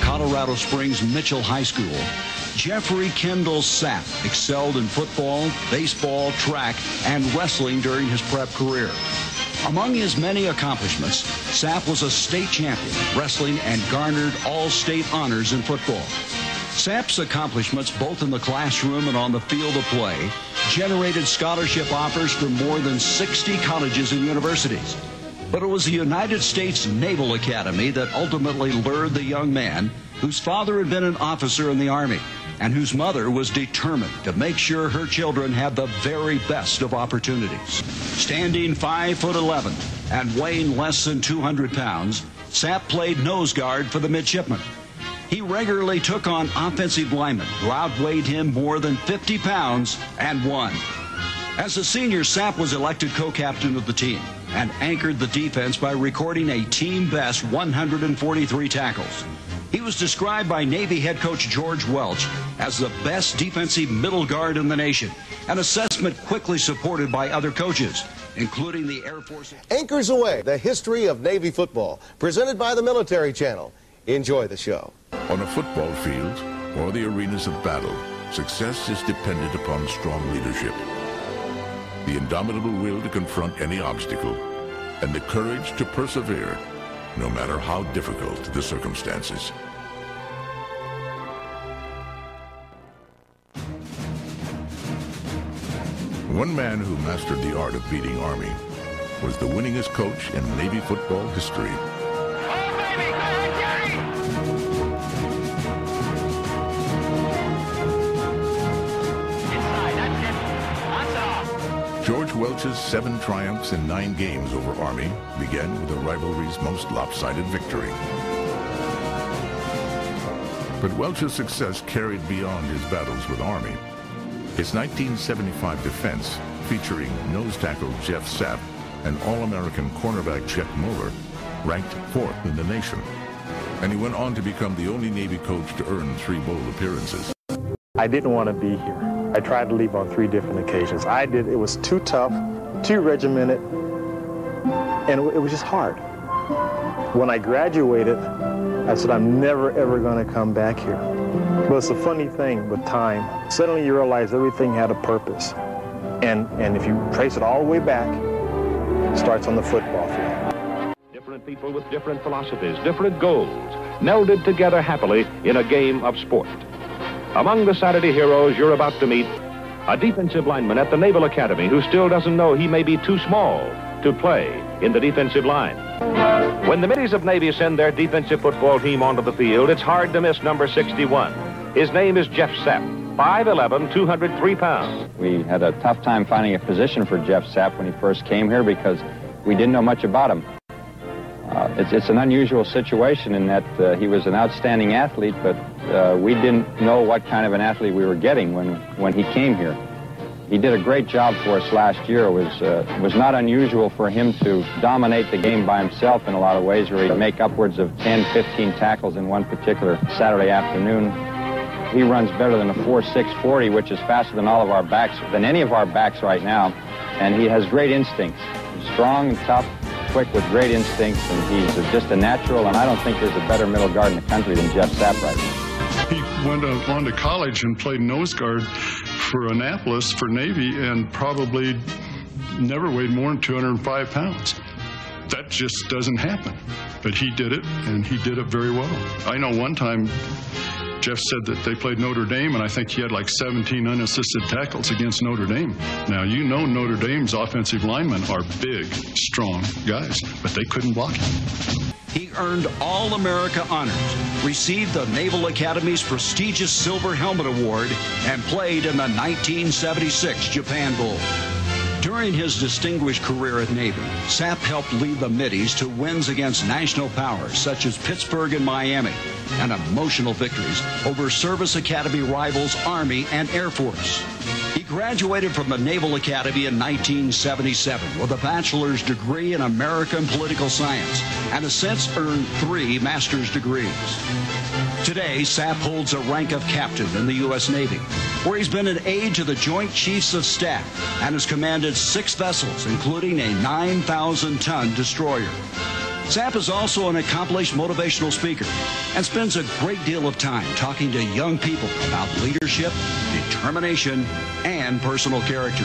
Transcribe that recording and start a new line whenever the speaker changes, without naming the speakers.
Colorado Springs Mitchell High School, Jeffrey Kendall Sapp excelled in football, baseball, track, and wrestling during his prep career. Among his many accomplishments, Sapp was a state champion wrestling and garnered all-state honors in football. Sapp's accomplishments, both in the classroom and on the field of play, generated scholarship offers from more than 60 colleges and universities. But it was the United States Naval Academy that ultimately lured the young man, whose father had been an officer in the Army and whose mother was determined to make sure her children had the very best of opportunities. Standing 5 foot 11 and weighing less than 200 pounds, Sapp played nose guard for the midshipmen. He regularly took on offensive linemen who outweighed him more than 50 pounds and won. As a senior, Sapp was elected co-captain of the team and anchored the defense by recording a team best 143 tackles. He was described by Navy head coach George Welsh as the best defensive middle guard in the nation, an assessment quickly supported by other coaches, including the Air Force.
Anchors Aweigh, the history of Navy football, presented by the Military Channel. Enjoy the show.
On a football field or the arenas of battle, success is dependent upon strong leadership. The indomitable will to confront any obstacle and the courage to persevere no matter how difficult the circumstances. One man who mastered the art of beating Army was the winningest coach in Navy football history. George Welsh's seven triumphs in nine games over Army began with the rivalry's most lopsided victory. But Welsh's success carried beyond his battles with Army. His 1975 defense, featuring nose tackle Jeff Sapp and All-American cornerback Chet Moeller, ranked fourth in the nation. And he went on to become the only Navy coach to earn three bowl appearances.
I didn't want to be here. I tried to leave on three different occasions. I did, it was too tough, too regimented, and it was just hard. When I graduated, I said, I'm never, ever going to come back here. But it's a funny thing with time. Suddenly you realize everything had a purpose. And, and if you trace it all the way back, it starts on the football field.
Different people with different philosophies, different goals, melded together happily in a game of sport. Among the Saturday heroes you're about to meet, a defensive lineman at the Naval Academy who still doesn't know he may be too small to play in the defensive line. When the middies of Navy send their defensive football team onto the field, it's hard to miss number 61. His name is Jeff Sapp, 5'11", 203 pounds.
We had a tough time finding a position for Jeff Sapp when he first came here because we didn't know much about him. Uh, it's, it's, an unusual situation in that uh, he was an outstanding athlete, but uh, we didn't know what kind of an athlete we were getting when, when he came here. He did a great job for us last year. It was, uh, was not unusual for him to dominate the game by himself in a lot of ways, where he'd make upwards of 10, 15 tackles in one particular Saturday afternoon. He runs better than a 4.6 40, which is faster than all of our backs, than any of our backs right now. And he has great instincts. Strong and tough, quick with great instincts, and he's just a natural, and I don't think there's a better middle guard in the country than Jeff Sapp right now.
He went on to college and played nose guard for Annapolis for Navy and probably never weighed more than 205 pounds. That just doesn't happen. But he did it, and he did it very well. I know one time Jeff said that they played Notre Dame, and I think he had like 17 unassisted tackles against Notre Dame. Now, you know Notre Dame's offensive linemen are big, strong guys, but they couldn't block him.
He earned All America honors, received the Naval Academy's prestigious Silver Helmet Award, and played in the 1976 Japan Bowl. During his distinguished career at Navy, Sapp helped lead the Middies to wins against national powers such as Pittsburgh and Miami, and emotional victories over Service Academy rivals Army and Air Force. He graduated from the Naval Academy in 1977 with a bachelor's degree in American political science and has since earned three master's degrees. Today, Sapp holds a rank of captain in the U.S. Navy, where he's been an aide to the Joint Chiefs of Staff and has commanded six vessels, including a 9,000-ton destroyer. Sapp is also an accomplished motivational speaker and spends a great deal of time talking to young people about leadership, determination, and personal character.